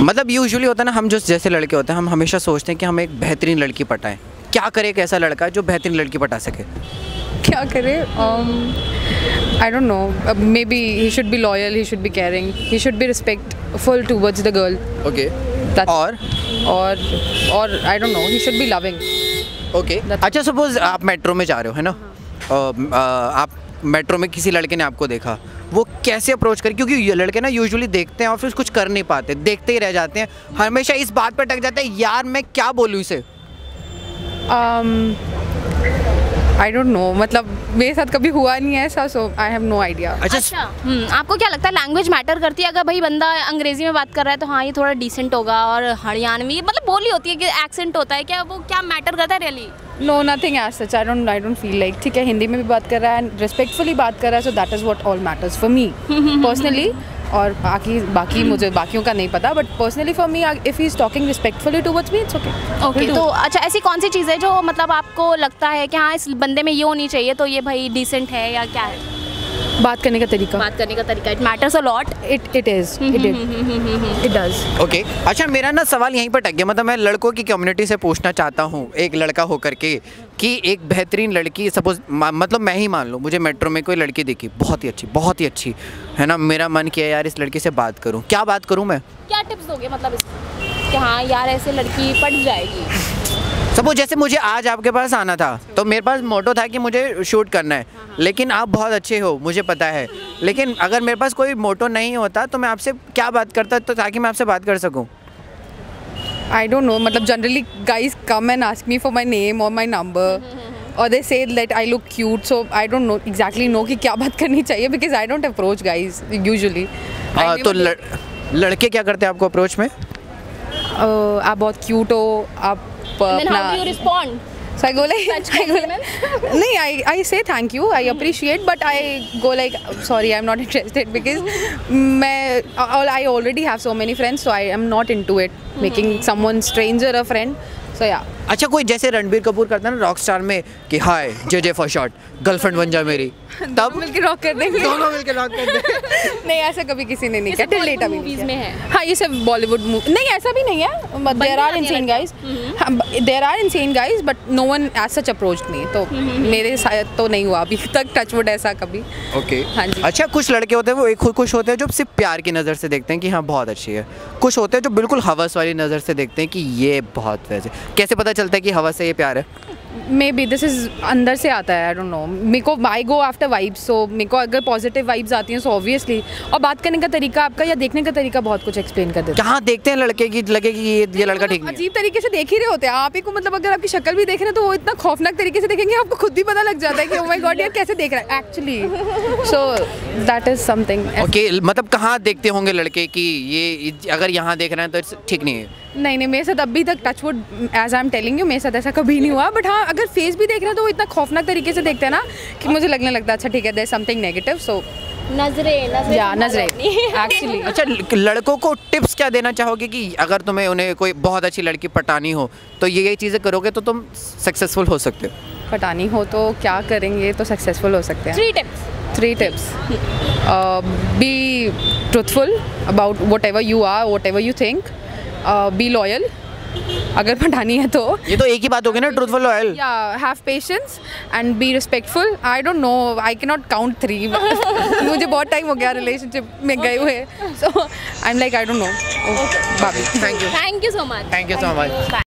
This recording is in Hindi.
मतलब यूजुअली होता है ना हम जो जैसे लड़के होते हैं हम हमेशा सोचते हैं कि हम एक बेहतरीन लड़की पटाएँ। क्या करे एक ऐसा लड़का जो बेहतरीन लड़की पटा सके? क्या करे? I don't know maybe he should be loyal he should be caring he should be respectful towards the girl okay और और और I don't know he should be loving okay अच्छा सपोज़ आप मेट्रो में जा रहे हो है ना? अ, अ, आप मेट्रो में किसी लड़के ने आपको देखा वो कैसे अप्रोच करे? क्योंकि ये लड़के ना यूजुअली देखते हैं और फिर कुछ कर नहीं पाते देखते ही रह जाते हैं हमेशा इस बात पर टक जाते हैं यार मैं क्या बोलूँ इसे? आई डोंट नो मतलब मेरे साथ कभी हुआ नहीं है ऐसा so I have no idea अच्छा अच्छा हम्म, आपको क्या लगता है लैंग्वेज मैटर करती है? अगर भाई बंदा अंग्रेज़ी में बात कर रहा है तो हाँ ये थोड़ा डिसेंट होगा और हरियाणवी मतलब बोली होती है कि एक्सेंट होता है क्या वो क्या मैटर करता है really no nothing as such I don't I don't feel like ठीक है हिंदी में भी बात कर रहा है एंड रिस्पेक्टफुली बात कर रहा है so that is what all matters for me personally और बाकी बाकी मुझे बाकियों का नहीं पता but personally for me if he is talking respectfully towards me it's okay okay तो अच्छा ऐसी कौन सी चीज़ है जो मतलब आपको लगता है कि हाँ इस बंदे में ये होनी चाहिए तो ये भाई डिसेंट है या क्या है? बात करने का तरीका। बात करने का तरीका it matters a lot it it is it it does okay अच्छा मेरा ना सवाल यहीं पर टक गया। मतलब मैं लड़कों की कम्युनिटी से पूछना चाहता हूँ एक लड़का होकर के कि एक बेहतरीन लड़की सपोज़ मतलब मैं ही मान लूँ मुझे मेट्रो में कोई लड़की दिखी बहुत ही अच्छी बहुत ही अच्छी है ना? मेरा मन किया यार इस लड़की से बात करूँ। क्या बात करूँ मैं? क्या टिप्स दोगे मतलब कि हाँ यार ऐसे लड़की पट जाएगी। सपोज़ जैसे मुझे आज आपके पास आना था तो मेरे पास मोटो था कि मुझे शूट करना है लेकिन आप बहुत अच्छे हो मुझे पता है लेकिन अगर मेरे पास कोई मोटो नहीं होता तो मैं आपसे क्या बात करता तो ताकि मैं आपसे बात कर सकूँ I don't know. मतलब generally guys come and ask me for my name or my number. or they say that I look cute so I don't know exactly know कि क्या बात करनी चाहिए because I don't approach guys usually. हाँ, तो लड़, लड़के क्या करते हैं आपको अप्रोच में uh, आप बहुत क्यूट हो आप Then how do you respond? So I go like, I go like, nahin, I, I say thank you, I hmm. appreciate, but I go like, sorry, I'm not interested because I already have so many friends, so I am not into it, hmm. making someone stranger a friend. So yeah. अच्छा कोई जैसे रणबीर कपूर करता है ना रॉक स्टार में कि hi J J for short girlfriend बन जा मेरी। तब मिलके रॉक कर देंगे। दोनों मिलके रॉक कर दे नहीं ऐसा कभी किसी ने नहीं किया टिल लेट अभी movies में है। हाँ ये सब बॉलीवुड मूवी नहीं ऐसा भी नहीं है। There are insane guys there are insane guys but no one as such approached me तो मेरे साथ तो नहीं हुआ अभी तक टचवुड ऐसा कभी। ओके हाँ जी। अच्छा कुछ लड़के होते हैं वो एक खुद खुश होते हैं जो सिर्फ़ प्यार की नज़र से देखते हैं कि हाँ बहुत अच्छी है। कुछ होते हैं जो बिल्कुल हवस वाली नज़र से देखते हैं कि ये बहुत वैसे कैसे पता चलता है कि हवा से ये प्यार है? मे बी दिस इज़ अंदर से आता है आई डोंट नो मेरे को आई गो आफ्टर वाइब्स सो मेरे को अगर पॉजिटिव वाइब्स आती हैं सो ऑब्वियसली और बात करने का तरीका आपका या देखने का तरीका बहुत कुछ एक्सप्लेन कर देता है। कहाँ देखते हैं लड़के की लगे कि ये ये लड़का ठीक है? अजीब तरीके से देख ही रहे होते हैं। आप ही को मतलब अगर आपकी शक्ल भी देख रहे हैं तो वो इतना खौफनाक तरीके से देखेंगे आपको खुद भी पता लग जाता है कि ओ माय गॉड यार कैसे देख रहा है? Actually so that is something okay मतलब कहाँ देखते होंगे लड़के कि ये अगर यहाँ देख रहे हैं तो ठीक नहीं है? नहीं नहीं मेरे साथ अभी तक touch touchwood as I am telling you मेरे साथ ऐसा कभी नहीं हुआ बट हाँ अगर फेस भी देख रहे हैं तो वो इतना खौफनाक तरीके से देखते हैं ना कि मुझे लगने लगता है अच्छा ठीक है देर समथिंग नेगेटिव सो नजरे नजरे या नजरे। एक्चुअली अच्छा लड़कों को टिप्स क्या देना चाहोगे कि अगर तुम्हें उन्हें कोई बहुत अच्छी लड़की पटानी हो तो ये ये चीज़ें करोगे तो तुम सक्सेसफुल हो सकते हो। पटानी हो तो क्या करेंगे तो सक्सेसफुल हो सकते हैं। Three tips uh, be truthful about whatever you are whatever you think. Uh, be loyal अगर पढ़ानी है तो। ये तो एक ही बात होगी ना ट्रूथफुल लॉयल या have patience and be respectful I don't know I can not count three मुझे बहुत टाइम हो गया रिलेशनशिप में गए हुए। So I am like I don't know Babi thank you thank you so much thank you so much